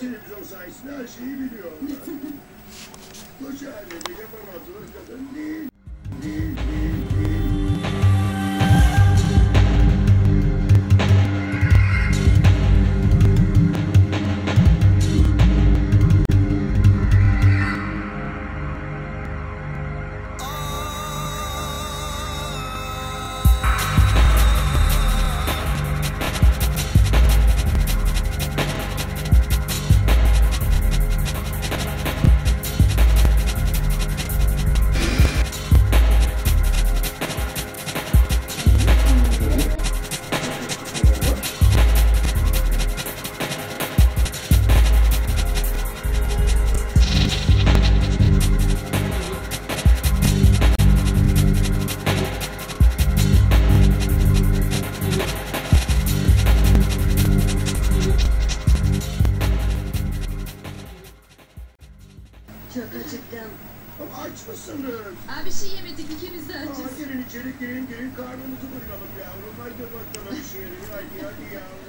Televizyon sayesinde her şeyi biliyorlar. Koca anne bile bana kadın değil. Çok acıktım. Ama aç mısınız? Aa, bir şey yemedik ikimiz de Aa, açız. gelin içeri girin girin karnınızı doyuralım yavrum. Hadi bakalım şöyle hadi hadi yavrum.